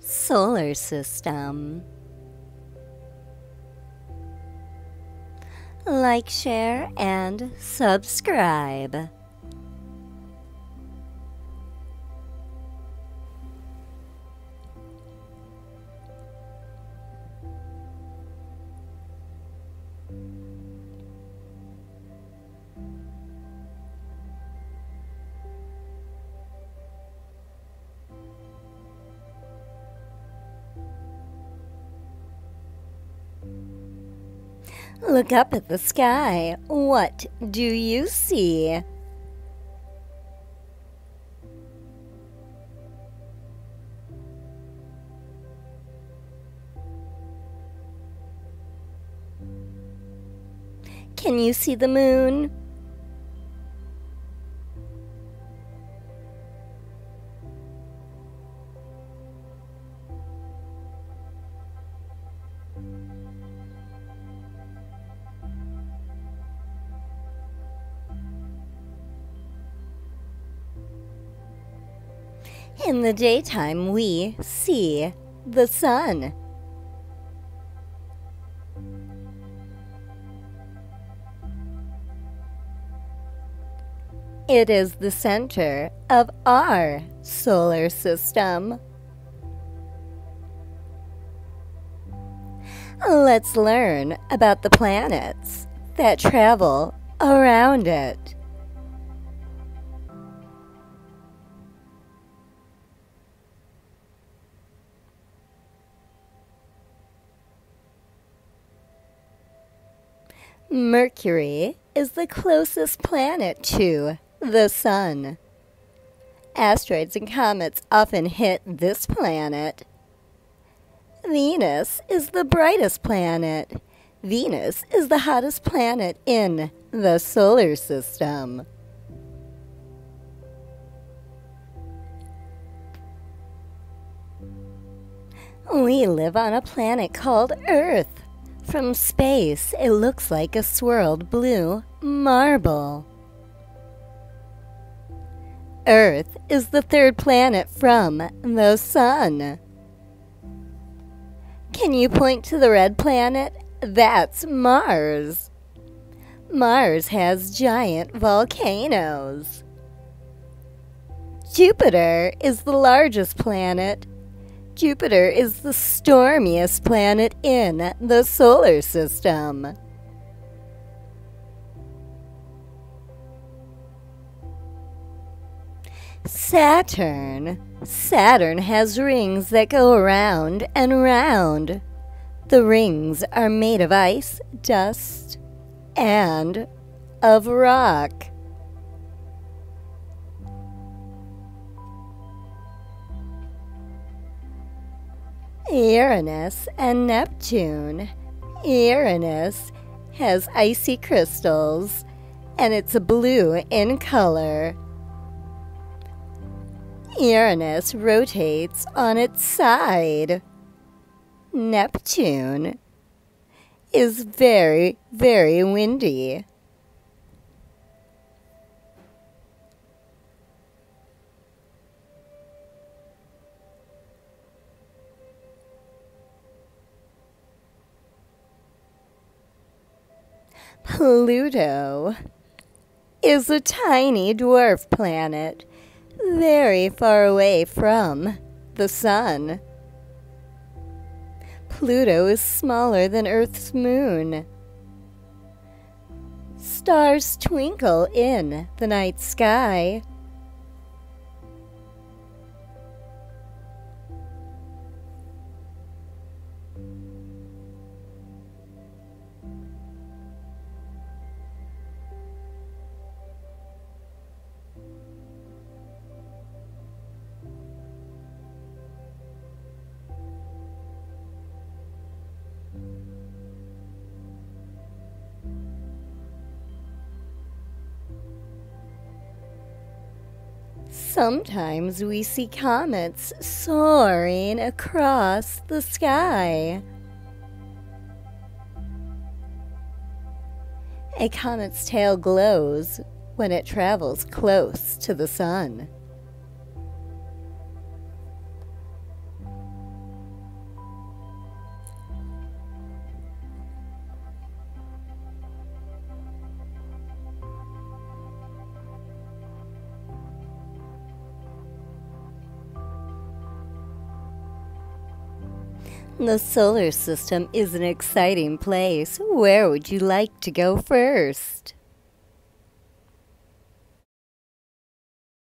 solar system. Like, share, and subscribe. Look up at the sky. What do you see? Can you see the moon? In the daytime, we see the sun. It is the center of our solar system. Let's learn about the planets that travel around it. Mercury is the closest planet to the Sun. Asteroids and comets often hit this planet. Venus is the brightest planet. Venus is the hottest planet in the solar system. We live on a planet called Earth. From space, it looks like a swirled blue marble. Earth is the third planet from the Sun. Can you point to the red planet? That's Mars. Mars has giant volcanoes. Jupiter is the largest planet Jupiter is the stormiest planet in the solar system. Saturn. Saturn has rings that go around and round. The rings are made of ice, dust, and of rock. Uranus and Neptune. Uranus has icy crystals and it's blue in color. Uranus rotates on its side. Neptune is very, very windy. Pluto is a tiny dwarf planet very far away from the Sun. Pluto is smaller than Earth's moon. Stars twinkle in the night sky. Sometimes we see comets soaring across the sky. A comet's tail glows when it travels close to the sun. The solar system is an exciting place. Where would you like to go first?